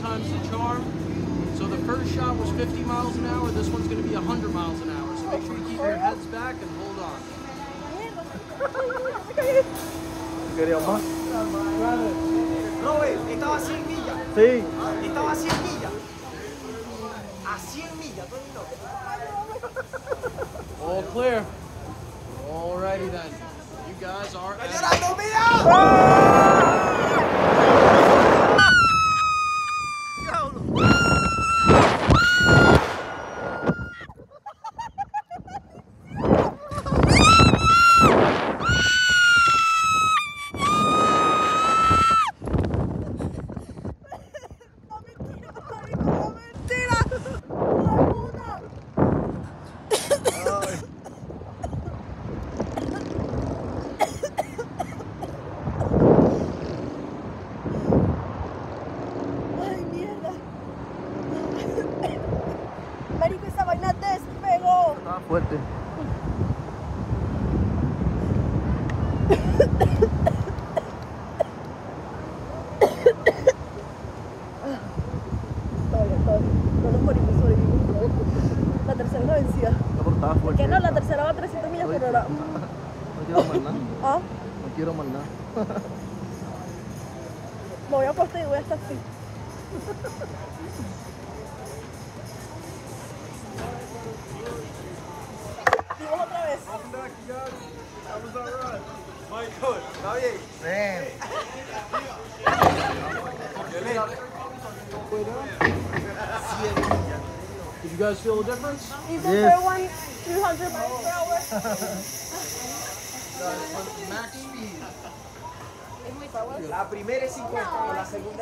times the charm. So the first shot was 50 miles an hour. This one's going to be 100 miles an hour. So make sure you keep your heads back and hold on. ¿Querías más? Robert, estaba a 100 millas. Sí. Estaba a 100 millas. A 100 millas, Tonino. All clear. Alrighty then. You guys are morimos, sobrevivimos. La tercera es la vencida. ¿Por fuerte. qué no? La tercera va a 300 millas por hora. No quiero más nada. Ah, No quiero más nada. me voy a acostar y voy a estar así. Michael, ¿está bien? Ven. Did you guys feel the difference? Third one 200 miles per hour? Max speed. La primera es 50, la segunda